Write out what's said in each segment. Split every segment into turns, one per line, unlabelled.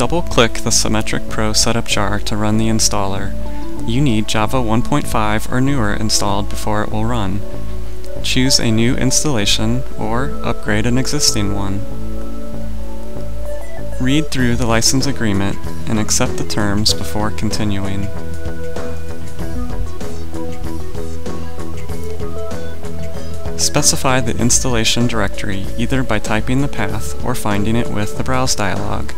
double-click the Symmetric Pro setup jar to run the installer. You need Java 1.5 or newer installed before it will run. Choose a new installation or upgrade an existing one. Read through the license agreement and accept the terms before continuing. Specify the installation directory either by typing the path or finding it with the Browse dialog.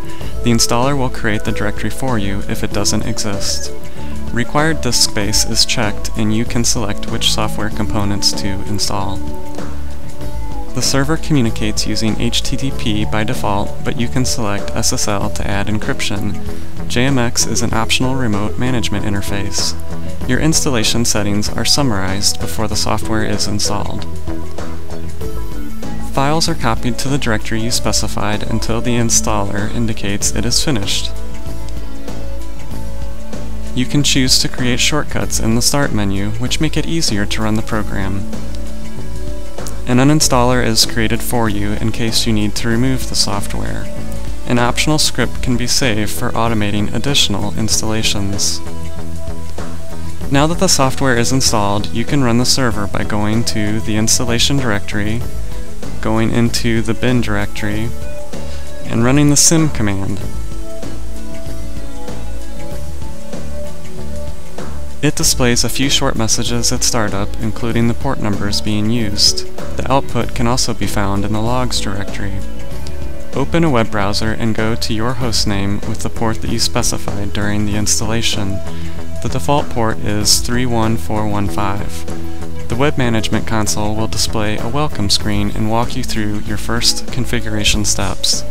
The installer will create the directory for you if it doesn't exist. Required disk space is checked and you can select which software components to install. The server communicates using HTTP by default, but you can select SSL to add encryption. JMX is an optional remote management interface. Your installation settings are summarized before the software is installed. Files are copied to the directory you specified until the installer indicates it is finished. You can choose to create shortcuts in the Start menu, which make it easier to run the program. An uninstaller is created for you in case you need to remove the software. An optional script can be saved for automating additional installations. Now that the software is installed, you can run the server by going to the installation directory, going into the bin directory, and running the sym command. It displays a few short messages at startup, including the port numbers being used. The output can also be found in the logs directory. Open a web browser and go to your hostname with the port that you specified during the installation. The default port is 31415. The Web Management Console will display a welcome screen and walk you through your first configuration steps.